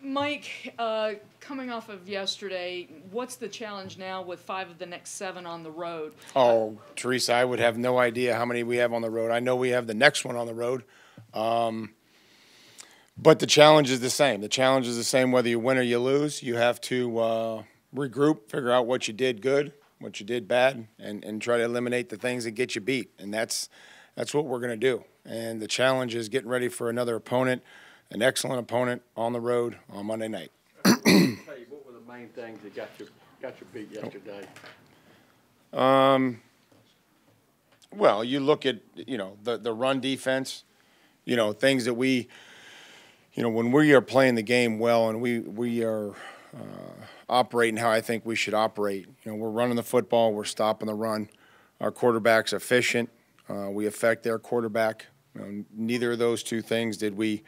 Mike, uh, coming off of yesterday, what's the challenge now with five of the next seven on the road? Oh, Teresa, I would have no idea how many we have on the road. I know we have the next one on the road. Um, but the challenge is the same. The challenge is the same whether you win or you lose. You have to uh, regroup, figure out what you did good, what you did bad, and, and try to eliminate the things that get you beat. And that's that's what we're going to do. And the challenge is getting ready for another opponent, an excellent opponent on the road on Monday night. Tell you, what were the main things that got you, got you beat yesterday? Um, well, you look at you know the the run defense, you know things that we, you know, when we are playing the game well and we we are uh, operating how I think we should operate. You know, we're running the football, we're stopping the run. Our quarterback's efficient. Uh, we affect their quarterback. You know, neither of those two things did we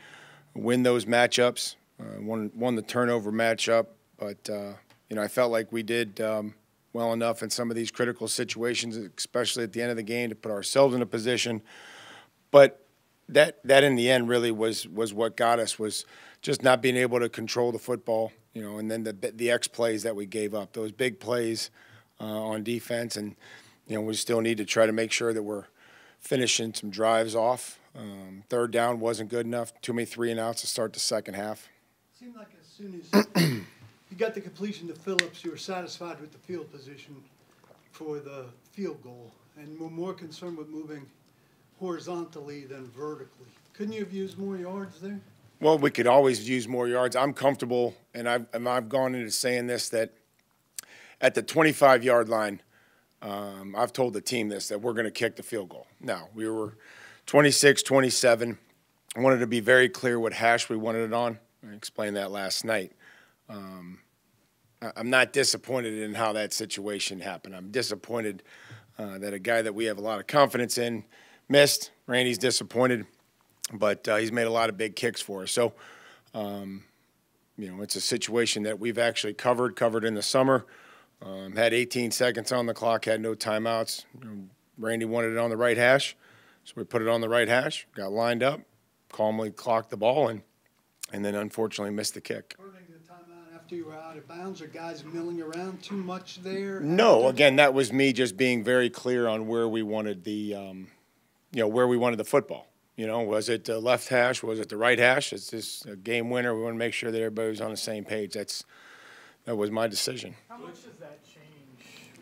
win those matchups. Uh, won won the turnover matchup, but uh, you know I felt like we did. Um, well enough in some of these critical situations, especially at the end of the game, to put ourselves in a position. But that that in the end really was was what got us was just not being able to control the football, you know, and then the the X plays that we gave up, those big plays uh, on defense, and you know we still need to try to make sure that we're finishing some drives off. Um, third down wasn't good enough. Too many three and outs to start the second half. Seemed like as soon as you got the completion to Philips, you were satisfied with the field position for the field goal, and were more concerned with moving horizontally than vertically. Couldn't you have used more yards there? Well, we could always use more yards. I'm comfortable, and I've, and I've gone into saying this that at the 25 yard line, um, I've told the team this that we're going to kick the field goal. Now, we were 26 27. I wanted to be very clear what hash we wanted it on. I explained that last night. Um, I'm not disappointed in how that situation happened. I'm disappointed uh, that a guy that we have a lot of confidence in missed. Randy's disappointed, but uh, he's made a lot of big kicks for us. So, um, you know, it's a situation that we've actually covered, covered in the summer. Um, had 18 seconds on the clock, had no timeouts. Randy wanted it on the right hash, so we put it on the right hash, got lined up, calmly clocked the ball, and and then unfortunately missed the kick. Burning the timeout after you were out of bounds, or guys milling around too much there? No, again, that was me just being very clear on where we wanted the, um, you know, where we wanted the football. You know, was it the left hash? Was it the right hash? It's just a game winner. We want to make sure that everybody was on the same page. That's that was my decision. How much does that change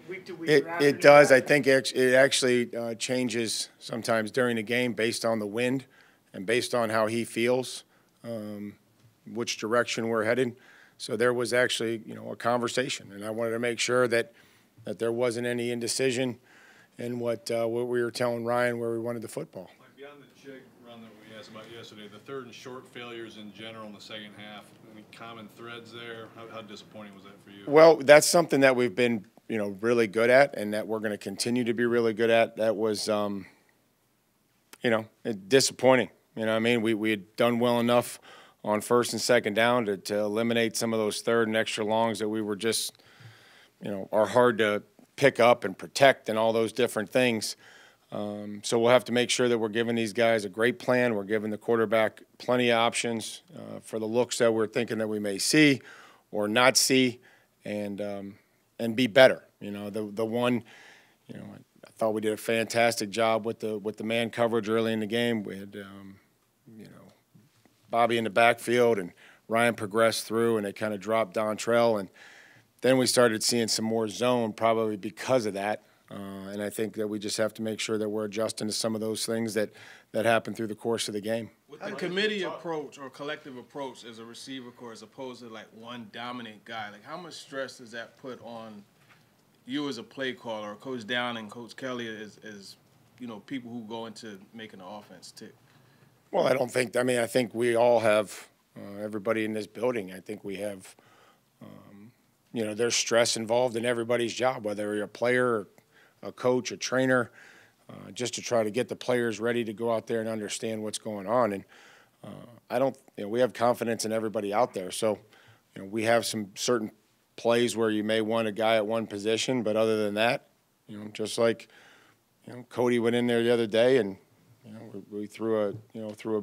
week to week? It, it does. I think it actually uh, changes sometimes during the game based on the wind and based on how he feels, um, which direction we're headed. So there was actually, you know, a conversation, and I wanted to make sure that that there wasn't any indecision in what uh, what we were telling Ryan where we wanted the football. Like beyond the jig run that we asked about yesterday, the third and short failures in general in the second half, any common threads there? How, how disappointing was that for you? Well, that's something that we've been, you know, really good at, and that we're going to continue to be really good at. That was, um, you know, disappointing. You know, I mean, we we had done well enough on first and second down to, to eliminate some of those third and extra longs that we were just, you know, are hard to pick up and protect and all those different things. Um, so we'll have to make sure that we're giving these guys a great plan. We're giving the quarterback plenty of options uh, for the looks that we're thinking that we may see or not see, and um, and be better. You know, the the one, you know, I, thought we did a fantastic job with the with the man coverage early in the game. We had, um, you know, Bobby in the backfield and Ryan progressed through, and they kind of dropped Dontrell, and then we started seeing some more zone, probably because of that. Uh, and I think that we just have to make sure that we're adjusting to some of those things that, that happened through the course of the game. With the committee approach or collective approach as a receiver core as opposed to like one dominant guy, like how much stress does that put on you as a play caller or Coach Down and Coach Kelly as, as you know, people who go into making the offense tick? Well, I don't think. I mean, I think we all have uh, everybody in this building. I think we have, um, you know, there's stress involved in everybody's job, whether you're a player, a coach, a trainer, uh, just to try to get the players ready to go out there and understand what's going on. And uh, I don't. You know, we have confidence in everybody out there. So, you know, we have some certain plays where you may want a guy at one position, but other than that, you know, just like, you know, Cody went in there the other day and you know, we, we threw a you know threw a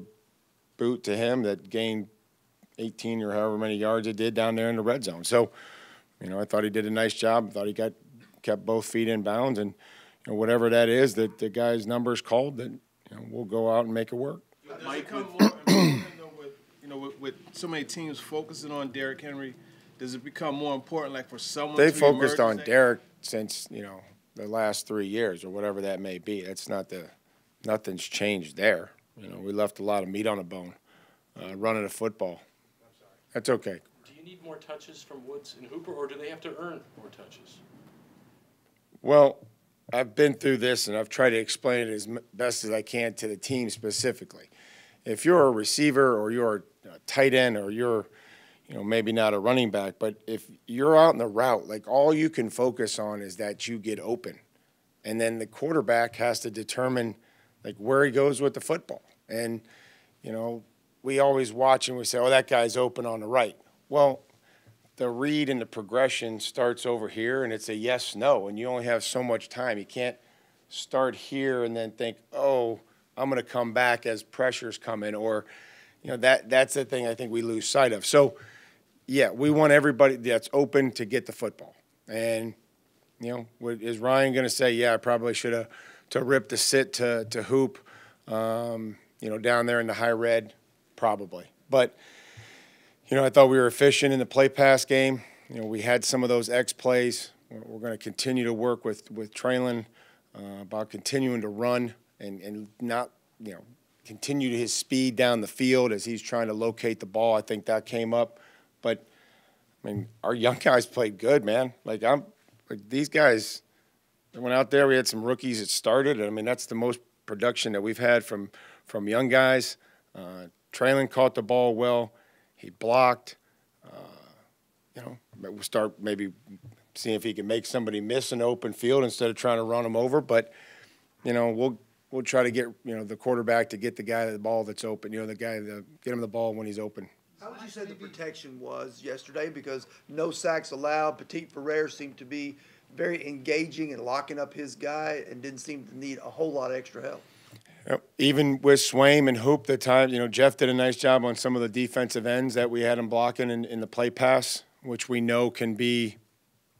boot to him that gained eighteen or however many yards it did down there in the red zone. So, you know, I thought he did a nice job. I thought he got, kept both feet in bounds and, you know, whatever that is that the guy's numbers called, that, you know, we'll go out and make it work. Does it become more important though with, you know, with, with so many teams focusing on Derrick Henry? Does it become more important, like for someone They to focused on as that- Derrick since, you know, the last three years or whatever that may be. That's not the, nothing's changed there. You know, we left a lot of meat on the bone, uh, running the football. That's okay. Do you need more touches from Woods and Hooper, or do they have to earn more touches? Well, I've been through this and I've tried to explain it as best as I can to the team specifically. If you're a receiver or you're a tight end or you're, you know, maybe not a running back, but if you're out in the route, like all you can focus on is that you get open. And then the quarterback has to determine like where he goes with the football. And, you know, we always watch and we say, oh, that guy's open on the right. Well, the read and the progression starts over here and it's a yes no and you only have so much time. You can't start here and then think oh i'm going to come back as pressures come in or you know that that's the thing i think we lose sight of. So yeah we want everybody that's open to get the football. And you know what- is ryan going to say yeah i probably should have to rip the sit to, to hoop um, you know down there in the high red? Probably. But you know, I thought we were efficient in the play pass game. You know, we had some of those X plays. We're, going to continue to work with with Treylon uh, about continuing to run and and not you know continue to his speed down the field as he's trying to locate the ball. I think that came up, but I mean, our young guys played good, man. Like I'm, like these guys they went out there. We had some rookies that started. I mean, that's the most production that we've had from from young guys. Uh, Treylon caught the ball well. He blocked. Uh, you know, we'll start maybe seeing if he can make somebody miss an open field instead of trying to run him over. But you know, we'll we'll try to get you know the quarterback to get the guy the ball that's open. You know, the guy to get him the ball when he's open. How would you say the protection was yesterday? Because no sacks allowed. Petit-Frere seemed to be very engaging and locking up his guy and didn't seem to need a whole lot of extra help. Even with Swaim and Hoop, the time you know Geoff did a nice job on some of the defensive ends that we had him blocking in, in the play pass, which we know can be,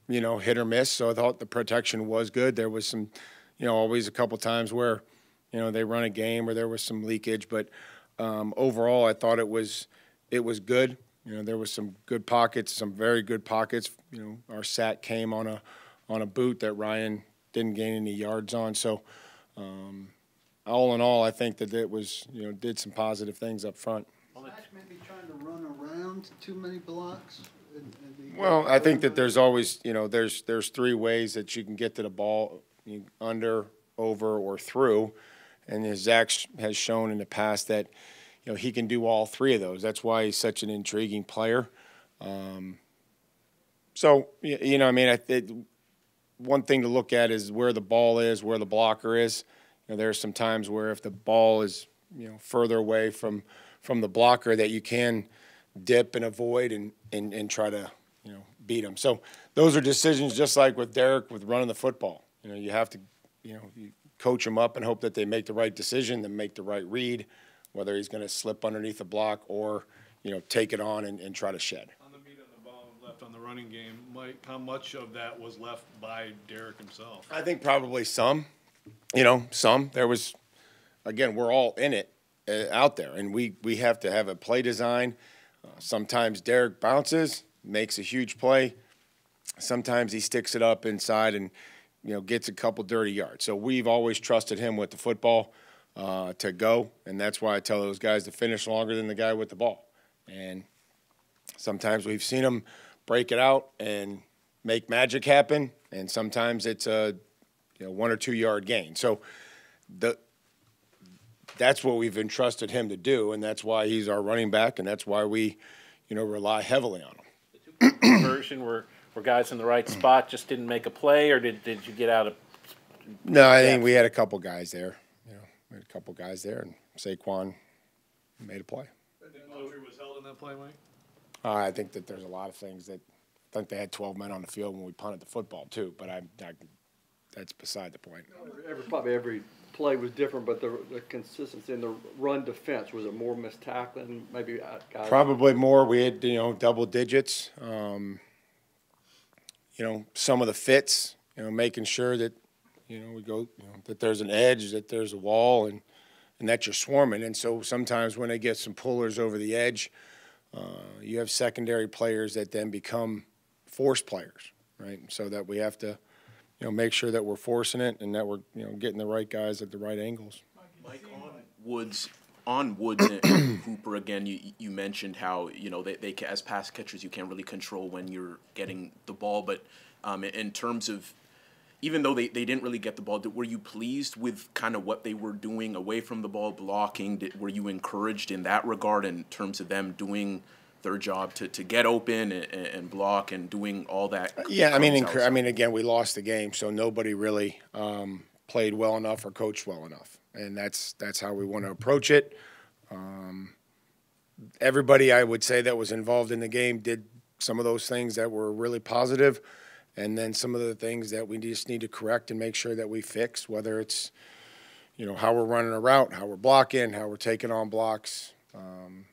you know, hit or miss. So I thought the protection was good. There was some, you know, always a couple times where, you know, they run a game or there was some leakage, but um, overall I thought it was it was good. You know, there was some good pockets, some very good pockets. You know, our sack came on a on a boot that Ryan didn't gain any yards on. So. Um, all in all, I think that it was, you know, did some positive things up front. Maybe trying to run around too many blocks? and- and Well, I think that there's always, you know, there's, there's three ways that you can get to the ball, you- under, over, or through. And as Zach sh- has shown in the past that, you know, he can do all three of those. That's why he's such an intriguing player. Um, so, you know, I mean, I, it, one thing to look at is where the ball is, where the blocker is. You know, there are some times where if the ball is, you know, further away from, from the blocker that you can dip and avoid and, and, and try to, you know, beat them. So those are decisions just like with Derrick with running the football. You know, you have to, you know, you coach them up and hope that they make the right decision, then make the right read, whether he's going to slip underneath the block or, you know, take it on and, and try to shed. On the meat of the ball left on the running game, Mike, how much of that was left by Derrick himself? I think probably some, you know, some. There was, again, we're all in it uh, out there, and we we have to have a play design. Uh, sometimes Derrick bounces, makes a huge play. Sometimes he sticks it up inside and you know gets a couple dirty yards. So we've always trusted him with the football uh, to go, and that's why I tell those guys to finish longer than the guy with the ball. And sometimes we've seen him break it out and make magic happen, and sometimes it's a you know, one or two yard gain. So the that's what we've entrusted him to do, and that's why he's our running back, and that's why we, you know, rely heavily on him. The two Conversion where, where guys in the right spot just didn't make a play, or did, did you get out of? No, I think we had a couple guys there. You know, we had a couple guys there, and Saquon made a play. Think was held in that play, Mike? Uh, I think that there's a lot of things that I think they had 12 men on the field when we punted the football too, but I, I that's beside the point. Every, probably every play was different, but the, the consistency in the run defense, was it more missed tackling, maybe uh? Probably more. We had, you know, double digits. Um, you know, some of the fits, you know, making sure that, you know, we go, you know, that there's an edge, that there's a wall, and, and that you're swarming. And so sometimes when they get some pullers over the edge, uh, you have secondary players that then become force players, right? So that we have to, you know, make sure that we're forcing it and that we're, you know, getting the right guys at the right angles. Mike, on Woods, on Woods and Hooper again, you, you mentioned how, you know, they, they, as pass catchers, you can't really control when you're getting the ball, but um, in- terms of, even though they, they didn't really get the ball, were you pleased with kind of what they were doing away from the ball, blocking? Did, were you encouraged in that regard in terms of them doing their job to, to get open and, and block and doing all that? Yeah, I mean, I mean, again, we lost the game, so nobody really um, played well enough or coached well enough, and that's that's how we want to approach it. Um, everybody, I would say, that was involved in the game did some of those things that were really positive, and then some of the things that we just need to correct and make sure that we fix, whether it's you know how we're running a route, how we're blocking, how we're taking on blocks. Um,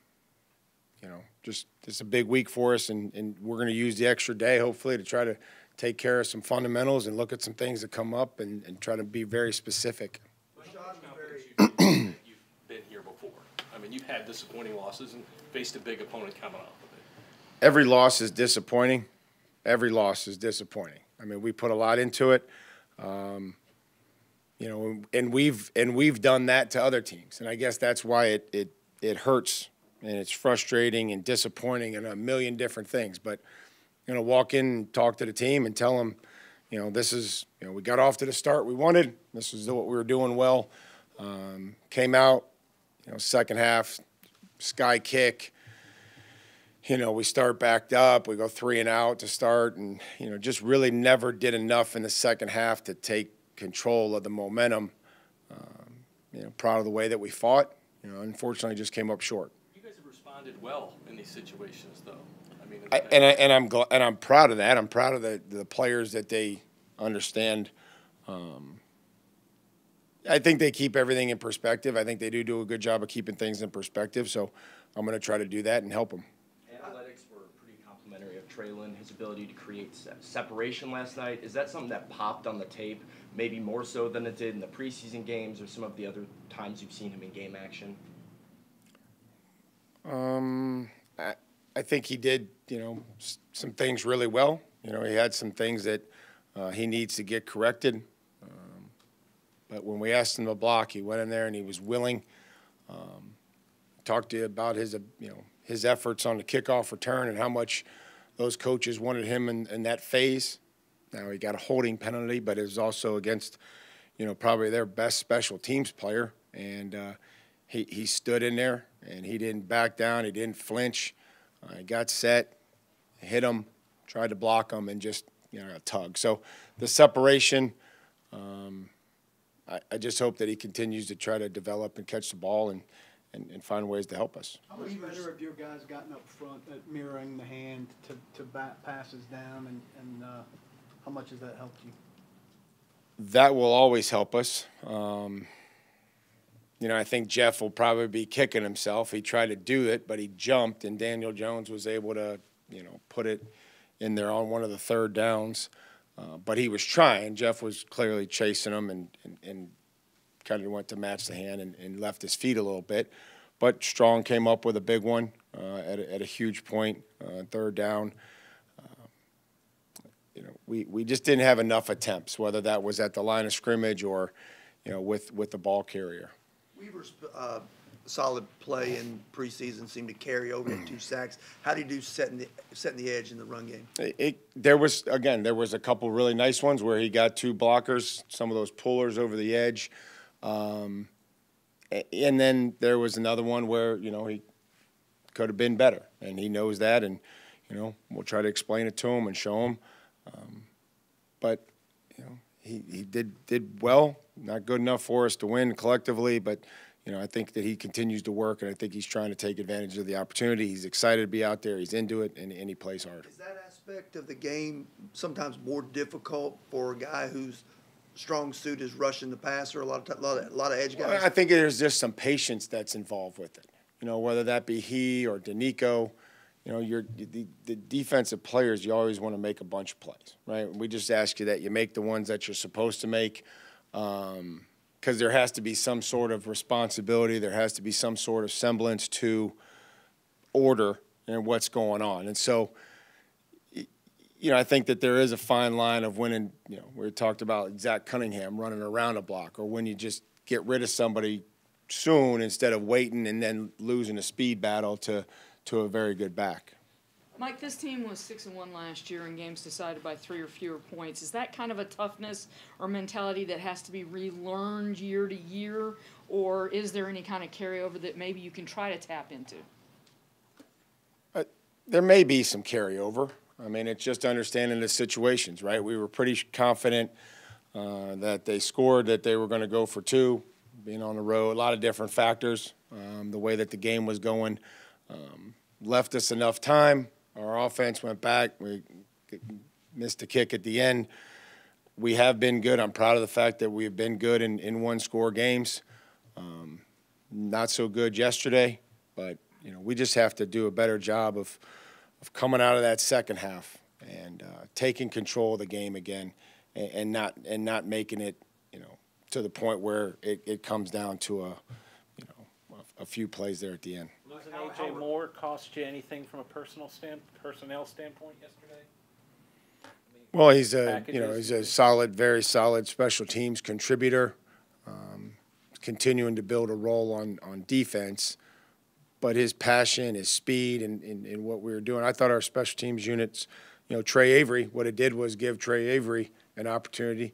you know, just it's a big week for us, and, and we're going to use the extra day hopefully to try to take care of some fundamentals and look at some things that come up and, and try to be very specific. You've been here before. I mean, you've had disappointing losses and faced a big opponent coming off of it. Every loss is disappointing. Every loss is disappointing. I mean, we put a lot into it, um, you know, and we've and we've done that to other teams, and I guess that's why it it it hurts and it's frustrating and disappointing and a million different things. But you know, walk in and talk to the team and tell them, you know, this is you know we got off to the start we wanted. This is what we were doing well. Um, came out, you know, second half, sky kick. You know, we start backed up. We go three and out to start, and you know, just really never did enough in the second half to take control of the momentum. Um, you know, proud of the way that we fought. You know, unfortunately, just came up short. You guys have responded well in these situations, though. I mean, I, and I, and I'm gl- and I'm proud of that. I'm proud of the the players that they understand. Um, I think they keep everything in perspective. I think they do do a good job of keeping things in perspective. So I'm going to try to do that and help them. Analytics were pretty complimentary of Treylon, his ability to create separation last night. Is that something that popped on the tape, maybe more so than it did in the preseason games or some of the other times you've seen him in game action? Um, I, I think he did, you know, some things really well. You know, he had some things that uh, he needs to get corrected. Um, but when we asked him to block, he went in there and he was willing. Um, talked to you about his, uh, you know, his efforts on the kickoff return and how much those coaches wanted him in, in that phase. Now he got a holding penalty, but it was also against, you know, probably their best special teams player, and uh, he he stood in there and he didn't back down. He didn't flinch. Uh, he got set, hit him, tried to block him, and just you know a tug. So the separation. Um, I, I just hope that he continues to try to develop and catch the ball and, and, and find ways to help us. How much better have your guys gotten up front at mirroring the hand to, to bat passes down and, and, uh, how much has that helped you? that will always help us. Um, you know, I think Geoff will probably be kicking himself. He tried to do it, but he jumped, and Daniel Jones was able to, you know, put it in there on one of the third downs. Uh, but he was trying. Geoff was clearly chasing him and, and, and kind of went to match the hand and, and left his feet a little bit. But Strong came up with a big one uh, at, a, at a huge point, uh, third down you know, we, we just didn't have enough attempts, whether that was at the line of scrimmage or, you know, with, with the ball carrier. Weaver's uh, solid play in preseason seemed to carry over to two sacks. How do you do setting the setting the edge in the run game? It, it, there was, again, there was a couple really nice ones where he got two blockers, some of those pullers over the edge. Um, and then there was another one where, you know, he could have been better, and he knows that, and, you know, we'll try to explain it to him and show him. Um, but, you know, he, he did, did well, not good enough for us to win collectively, but, you know, I think that he continues to work, and I think he's trying to take advantage of the opportunity. He's excited to be out there, he's into it, and, and he plays hard. Is that aspect of the game sometimes more difficult for a guy who's strong suit is rushing the passer, a lot of, ti- lot of, a lot of edge Well, guys? I think there's just some patience that's involved with it. You know, whether that be he or Denico, you know, you're, the, the defensive players, you always want to make a bunch of plays, right? We just ask you that you make the ones that you're supposed to make. Um, cause there has to be some sort of responsibility, there has to be some sort of semblance to order and what's going on. And so, you know, I think that there is a fine line of winning, you know, we talked about Zach Cunningham running around a block, or when you just get rid of somebody soon instead of waiting and then losing a speed battle to, to a very good back. Mike, this team was six and one last year in games decided by three or fewer points. Is that kind of a toughness or mentality that has to be relearned year to year, or is there any kind of carryover that maybe you can try to tap into? There may be some carryover. I mean, it's just understanding the situations, right? We were pretty confident uh, that they scored, that they were going to go for two, being on the road. A lot of different factors. Um, the way that the game was going um, left us enough time. Our offense went back. We missed a kick at the end. We have been good. I'm proud of the fact that we have been good in, in one score games. Um, not so good yesterday, but you know we just have to do a better job of of coming out of that second half and uh, taking control of the game again, and, and not and not making it you know to the point where it, it comes down to a you know a, a few plays there at the end. Losing AJ Moore cost you anything from a personal stand, personnel standpoint yesterday? Well, he's a you know he's a solid, very solid special teams contributor, um, continuing to build a role on on defense. But his passion, his speed, and, and, and what we were doing, I thought our special teams units, you know, Tre Avery, what it did was give Tre Avery an opportunity.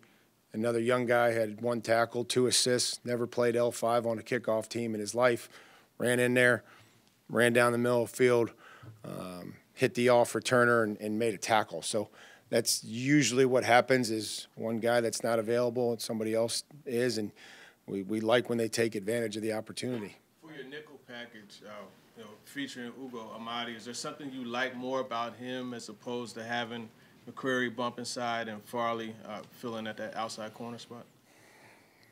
Another young guy had one tackle, two assists, never played L5 on a kickoff team in his life. Ran in there, ran down the middle of the field, um, hit the off returner, and, and made a tackle. So that's usually what happens is one guy that's not available and somebody else is, and we, we like when they take advantage of the opportunity. For your nickel package, uh, you know, featuring Ugo Amadi, is there something you like more about him as opposed to having McCreary bump inside and Farley uh, filling at that outside corner spot?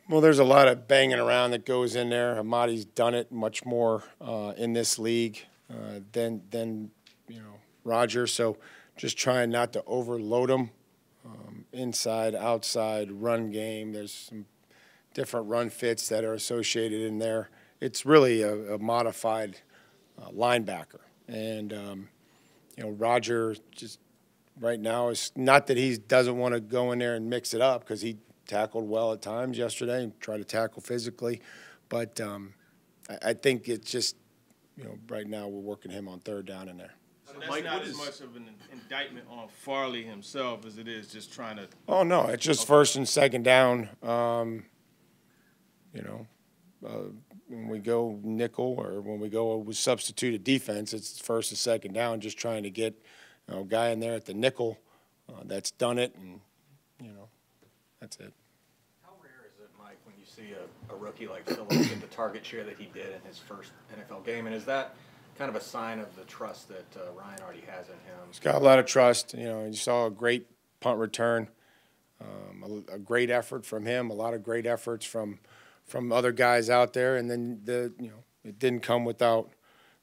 Well, there's a lot of banging around that goes in there. Amadi's done it much more uh, in this league uh, than than you know Roger. So just trying not to overload him um, inside, outside, run game. There's some different run fits that are associated in there. It's really a, a modified uh, linebacker, and um, you know Roger just right now is not that he doesn't want to go in there and mix it up because he tackled well at times yesterday and tried to tackle physically, but um, I, I think it's just you know right now we're working him on third down in there. So that's Mike, not as is- much of an indictment on Farley himself as it is just trying to. Oh no, it's just first and second down. Um, you know, uh, when we go nickel or when we go with substituted defense, it's first and second down. Just trying to get you know, a guy in there at the nickel uh, that's done it, and you know, that's it. How rare is it, Mike, when you see a, a rookie like Philips get the target share that he did in his first NFL game? And is that kind of a sign of the trust that uh, Ryan already has in him? He's got a lot of trust. You know, you saw a great punt return, um, a, a great effort from him, a lot of great efforts from from other guys out there, and then the you know it didn't come without.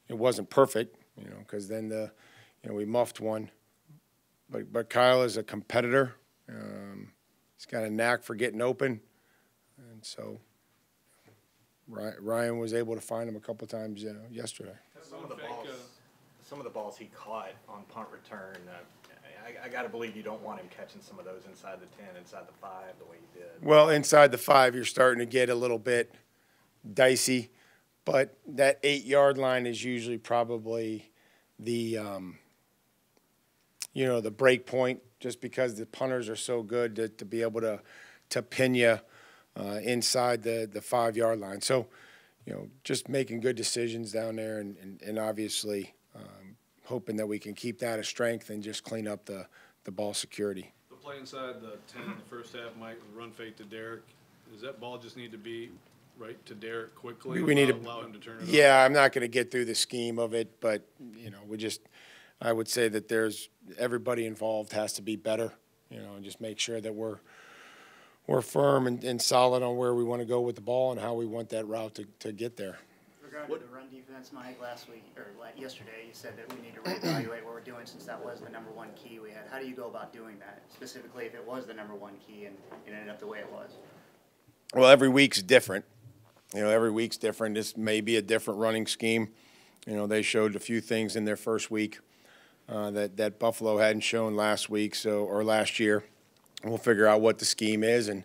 It wasn't perfect, you know, because then the you know we muffed one, but but Kyle is a competitor. Um, he's got a knack for getting open, and so Ryan, Ryan was able to find him a couple times you know, yesterday. Some of the balls, some of the balls he caught on punt return, uh, I, I got to believe you don't want him catching some of those inside the ten, inside the five, the way he did. Well, inside the five, you're starting to get a little bit dicey, but that eight yard line is usually probably the, um, you know, the break point, just because the punters are so good to, to be able to to pin you uh, inside the the five yard line. So, you know, just making good decisions down there, and and, and obviously um, hoping that we can keep that a strength and just clean up the the ball security. The play inside the ten in the first half, Mike, run fake to Derrick, does that ball just need to be right to Derrick quickly? We- we need to- Allow him to turn it? Yeah, I'm not going to get through the scheme of it, but you know, we just, I would say that there's everybody involved has to be better, you know, and just make sure that we're we're firm and, and solid on where we want to go with the ball and how we want that route to, to get there. Regarding the run defense, Mike, last week, or yesterday, you said that we need to reevaluate what we're doing since that was the number one key we had. How do you go about doing that? Specifically, if it was the number one key and it ended up the way it was? Well, every week's different. You know, every week's different. This may be a different running scheme. You know, they showed a few things in their first week uh, that that Buffalo hadn't shown last week, so or last year. We'll figure out what the scheme is and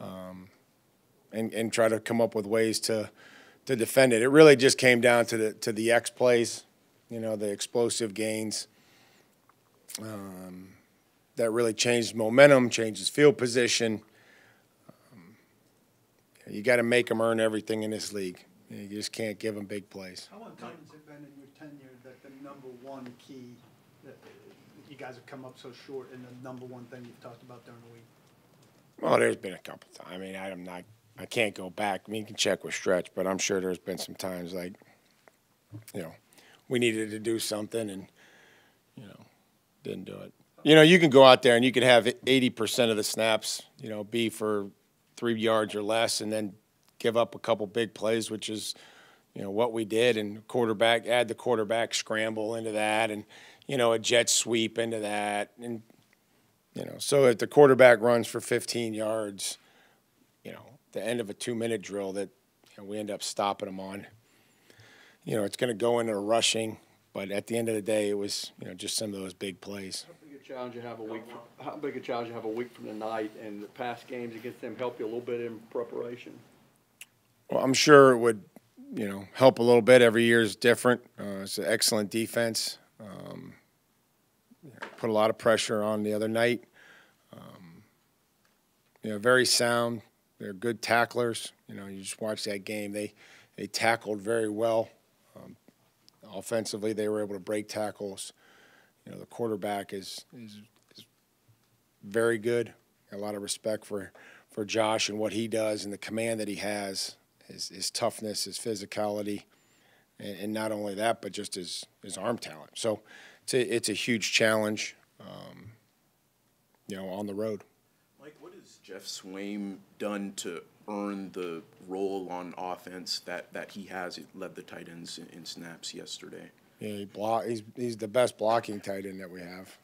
um, and and try to come up with ways to to defend it. It really just came down to the to the X plays, you know, the explosive gains. Um, that really changed momentum, changes field position you got to make them earn everything in this league. You just can't give them big plays. How uncommon has it been in your tenure that the number one key, that Uh, you guys have come up so short in the number one thing you've talked about during the week? Well, there's been a couple times. I mean, I'm not. I can't go back. I mean, you can check with Stretch, but I'm sure there's been some times like, you know, we needed to do something and, you know, didn't do it. You know, you can go out there and you could have 80% of the snaps, you know, be for three yards or less, and then give up a couple big plays, which is, you know, what we did. And quarterback, add the quarterback scramble into that, and you know, a jet sweep into that, and you know, so if the quarterback runs for 15 yards, you know, the end of a two-minute drill that you know, we end up stopping them on. You know, it's going to go into rushing, but at the end of the day, it was you know just some of those big plays. How big a challenge you have a week, from- how big a challenge you have a week from tonight and the past games against them help you a little bit in preparation? Well, I'm sure it would, you know, help a little bit. Every year is different. Uh, it's an excellent defense. Um, put a lot of pressure on the other night. Um, you know, very sound. They're good tacklers. You know, you just watch that game. They they tackled very well. Um, offensively, they were able to break tackles. You know, the quarterback is is, is very good. A lot of respect for for Josh and what he does and the command that he has his, his toughness, his physicality, and, and, not only that, but just his, his arm talent. So it's a, it's a huge challenge, um, you know, on the road. Mike, what has Geoff Swaim done to earn the role on offense that, that he has? He led the tight ends in, in snaps yesterday. Yeah, he block, he's, he's the best blocking tight end that we have.